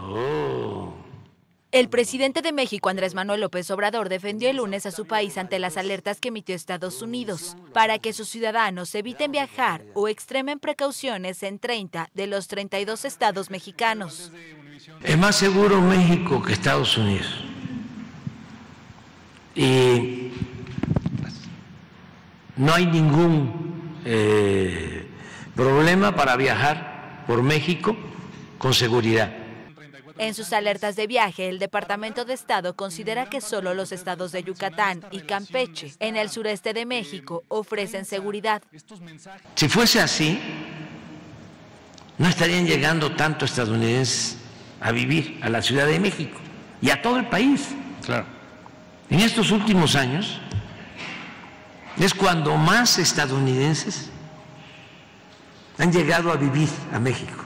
Oh. El presidente de México, Andrés Manuel López Obrador, defendió el lunes a su país ante las alertas que emitió Estados Unidos para que sus ciudadanos eviten viajar o extremen precauciones en 30 de los 32 estados mexicanos. Es más seguro México que Estados Unidos. Y no hay ningún eh, problema para viajar por México con seguridad. En sus alertas de viaje, el Departamento de Estado considera que solo los estados de Yucatán y Campeche, en el sureste de México, ofrecen seguridad. Si fuese así, no estarían llegando tanto estadounidenses a vivir a la Ciudad de México y a todo el país. Claro. En estos últimos años es cuando más estadounidenses han llegado a vivir a México.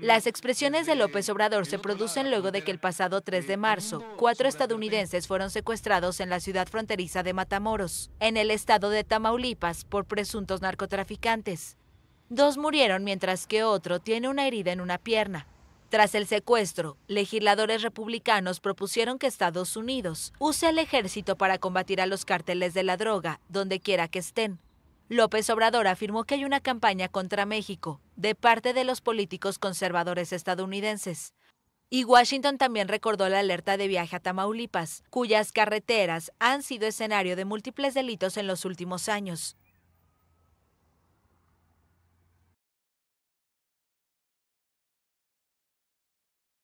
Las expresiones de López Obrador se producen luego de que el pasado 3 de marzo, cuatro estadounidenses fueron secuestrados en la ciudad fronteriza de Matamoros, en el estado de Tamaulipas, por presuntos narcotraficantes. Dos murieron mientras que otro tiene una herida en una pierna. Tras el secuestro, legisladores republicanos propusieron que Estados Unidos use el ejército para combatir a los cárteles de la droga, donde quiera que estén. López Obrador afirmó que hay una campaña contra México de parte de los políticos conservadores estadounidenses. Y Washington también recordó la alerta de viaje a Tamaulipas, cuyas carreteras han sido escenario de múltiples delitos en los últimos años.